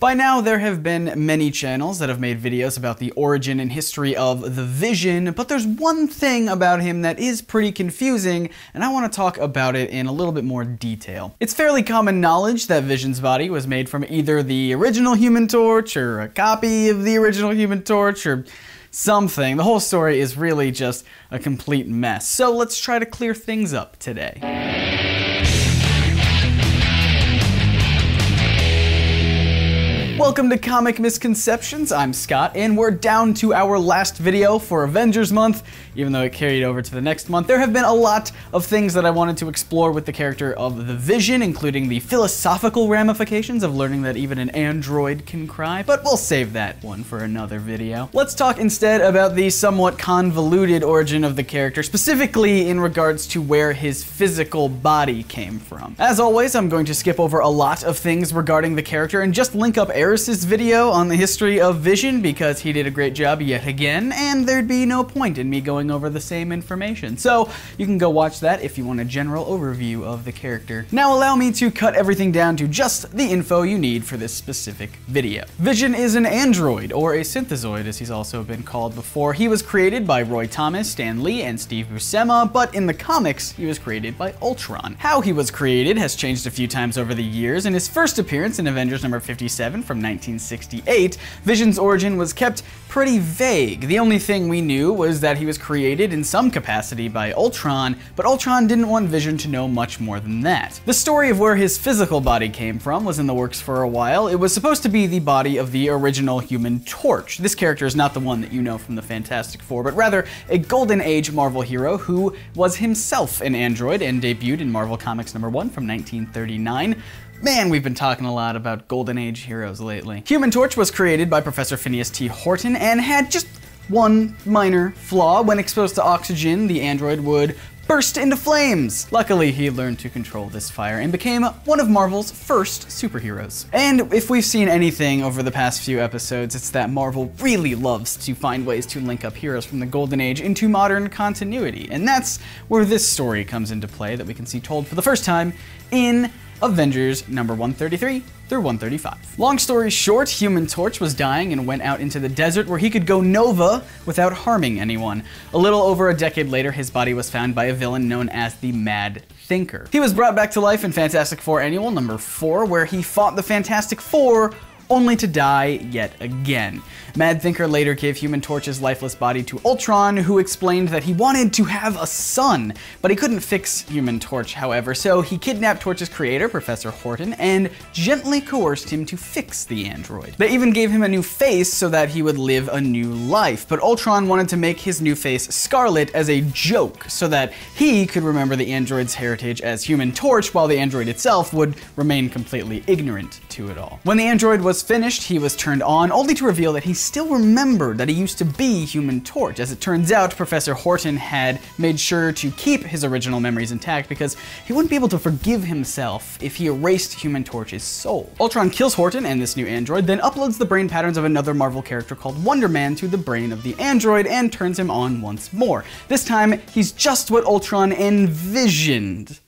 By now, there have been many channels that have made videos about the origin and history of the Vision, but there's one thing about him that is pretty confusing, and I want to talk about it in a little bit more detail. It's fairly common knowledge that Vision's body was made from either the original Human Torch, or a copy of the original Human Torch, or something. The whole story is really just a complete mess. So let's try to clear things up today. Welcome to Comic Misconceptions. I'm Scott, and we're down to our last video for Avengers Month, even though it carried over to the next month. There have been a lot of things that I wanted to explore with the character of the Vision, including the philosophical ramifications of learning that even an android can cry, but we'll save that one for another video. Let's talk instead about the somewhat convoluted origin of the character, specifically in regards to where his physical body came from. As always, I'm going to skip over a lot of things regarding the character and just link up Eris's video on the history of Vision because he did a great job yet again, and there'd be no point in me going over the same information. So you can go watch that if you want a general overview of the character. Now allow me to cut everything down to just the info you need for this specific video. Vision is an android, or a synthezoid as he's also been called before. He was created by Roy Thomas, Stan Lee, and Steve Buscema, but in the comics, he was created by Ultron. How he was created has changed a few times over the years, and his first appearance in Avengers number 57 from 1968, Vision's origin was kept pretty vague. The only thing we knew was that he was created in some capacity by Ultron, but Ultron didn't want Vision to know much more than that. The story of where his physical body came from was in the works for a while. It was supposed to be the body of the original Human Torch. This character is not the one that you know from the Fantastic Four, but rather a Golden Age Marvel hero who was himself an android and debuted in Marvel Comics number 1 from 1939. Man, we've been talking a lot about Golden Age heroes lately. Human Torch was created by Professor Phineas T. Horton and had just one minor flaw. When exposed to oxygen, the android would burst into flames. Luckily, he learned to control this fire and became one of Marvel's first superheroes. And if we've seen anything over the past few episodes, it's that Marvel really loves to find ways to link up heroes from the Golden Age into modern continuity. And that's where this story comes into play that we can see told for the first time in Avengers number 133 through 135. Long story short, Human Torch was dying and went out into the desert where he could go Nova without harming anyone. A little over a decade later, his body was found by a villain known as the Mad Thinker. He was brought back to life in Fantastic Four Annual number 4, where he fought the Fantastic Four only to die yet again. Mad Thinker later gave Human Torch's lifeless body to Ultron, who explained that he wanted to have a son, but he couldn't fix Human Torch, however, so he kidnapped Torch's creator, Professor Horton, and gently coerced him to fix the android. They even gave him a new face so that he would live a new life, but Ultron wanted to make his new face Scarlet as a joke, so that he could remember the android's heritage as Human Torch, while the android itself would remain completely ignorant to it all. When the android was finished, he was turned on, only to reveal that he still remembered that he used to be Human Torch. As it turns out, Professor Horton had made sure to keep his original memories intact because he wouldn't be able to forgive himself if he erased Human Torch's soul. Ultron kills Horton and this new android, then uploads the brain patterns of another Marvel character called Wonder Man to the brain of the android and turns him on once more. This time, he's just what Ultron envisioned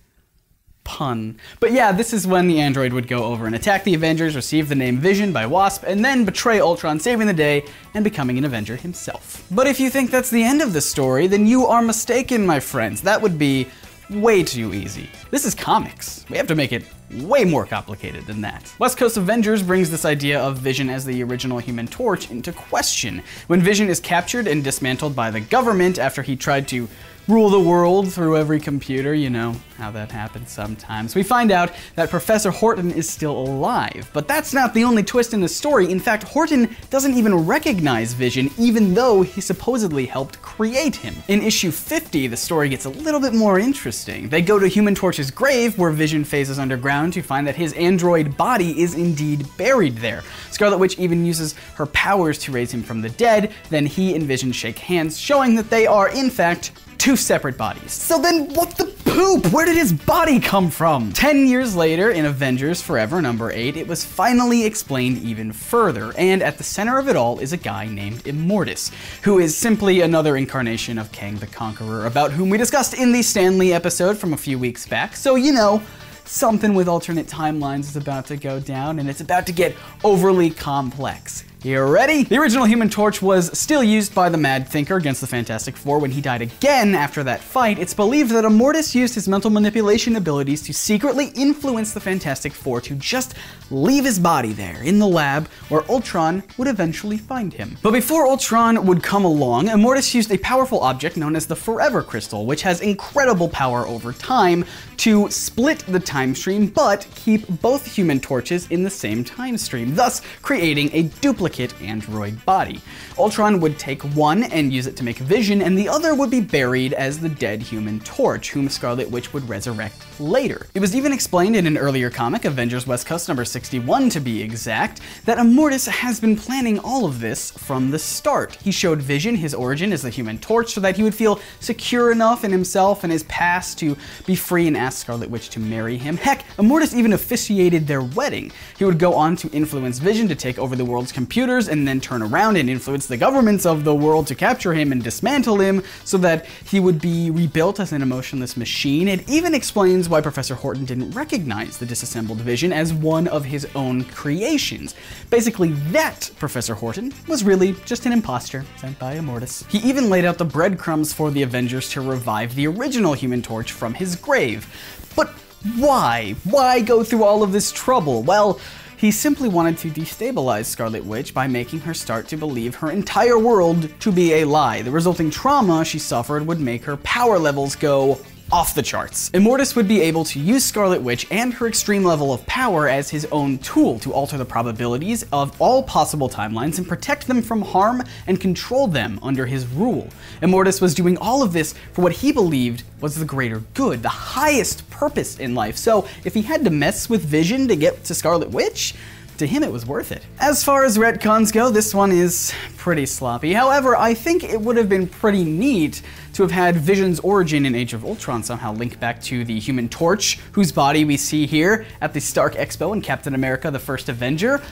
pun. But yeah, this is when the android would go over and attack the Avengers, receive the name Vision by Wasp, and then betray Ultron, saving the day and becoming an Avenger himself. But if you think that's the end of the story, then you are mistaken, my friends. That would be way too easy. This is comics. We have to make it way more complicated than that. West Coast Avengers brings this idea of Vision as the original Human Torch into question. When Vision is captured and dismantled by the government after he tried to rule the world through every computer, you know how that happens sometimes. We find out that Professor Horton is still alive, but that's not the only twist in the story. In fact, Horton doesn't even recognize Vision, even though he supposedly helped create him. In issue 50, the story gets a little bit more interesting. They go to Human Torch's grave, where Vision phases underground to find that his android body is indeed buried there. Scarlet Witch even uses her powers to raise him from the dead, then he and Vision shake hands, showing that they are, in fact, two separate bodies. So then what the poop? Where did his body come from? 10 years later, in Avengers Forever number 8, it was finally explained even further, and at the center of it all is a guy named Immortus, who is simply another incarnation of Kang the Conqueror, about whom we discussed in the Stan Lee episode from a few weeks back, so you know, something with alternate timelines is about to go down, and it's about to get overly complex. You ready? The original Human Torch was still used by the Mad Thinker against the Fantastic Four when he died again after that fight. It's believed that Immortus used his mental manipulation abilities to secretly influence the Fantastic Four to just leave his body there in the lab where Ultron would eventually find him. But before Ultron would come along, Immortus used a powerful object known as the Forever Crystal, which has incredible power over time to split the time stream but keep both Human Torches in the same time stream, thus creating a duplicate android body. Ultron would take one and use it to make Vision, and the other would be buried as the dead Human Torch, whom Scarlet Witch would resurrect later. It was even explained in an earlier comic, Avengers West Coast number 61 to be exact, that Immortus has been planning all of this from the start. He showed Vision his origin as the Human Torch so that he would feel secure enough in himself and his past to be free and ask Scarlet Witch to marry him. Heck, Immortus even officiated their wedding. He would go on to influence Vision to take over the world's computer computers and then turn around and influence the governments of the world to capture him and dismantle him so that he would be rebuilt as an emotionless machine. It even explains why Professor Horton didn't recognize the disassembled Vision as one of his own creations. Basically, that Professor Horton was really just an imposter sent by Immortus. He even laid out the breadcrumbs for the Avengers to revive the original Human Torch from his grave. But why? Why go through all of this trouble? Well, he simply wanted to destabilize Scarlet Witch by making her start to believe her entire world to be a lie. The resulting trauma she suffered would make her power levels go off the charts. Immortus would be able to use Scarlet Witch and her extreme level of power as his own tool to alter the probabilities of all possible timelines and protect them from harm and control them under his rule. Immortus was doing all of this for what he believed was the greater good, the highest purpose in life. So if he had to mess with Vision to get to Scarlet Witch, to him it was worth it. As far as retcons go, this one is pretty sloppy. However, I think it would have been pretty neat to have had Vision's origin in Age of Ultron somehow link back to the Human Torch, whose body we see here at the Stark Expo in Captain America the First Avenger.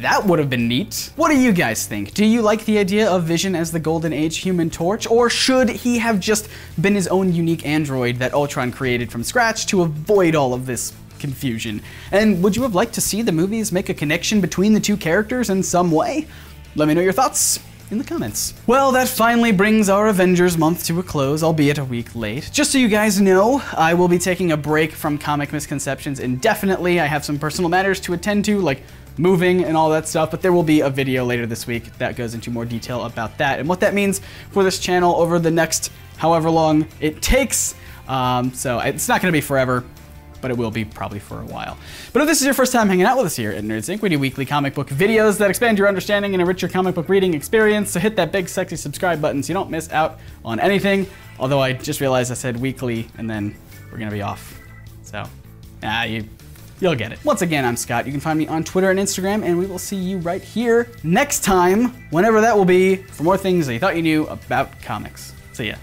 That would have been neat. What do you guys think? Do you like the idea of Vision as the Golden Age Human Torch, or should he have just been his own unique android that Ultron created from scratch to avoid all of this confusion. And would you have liked to see the movies make a connection between the two characters in some way? Let me know your thoughts in the comments. Well, that finally brings our Avengers month to a close, albeit a week late. Just so you guys know, I will be taking a break from comic misconceptions indefinitely. I have some personal matters to attend to, like moving and all that stuff, but there will be a video later this week that goes into more detail about that and what that means for this channel over the next however long it takes. Um, so it's not going to be forever but it will be probably for a while. But if this is your first time hanging out with us here at NerdSync, we do weekly comic book videos that expand your understanding and enrich your comic book reading experience, so hit that big sexy subscribe button so you don't miss out on anything. Although I just realized I said weekly and then we're gonna be off. So, ah, you, you'll get it. Once again, I'm Scott. You can find me on Twitter and Instagram, and we will see you right here next time, whenever that will be, for more things that you thought you knew about comics. See ya.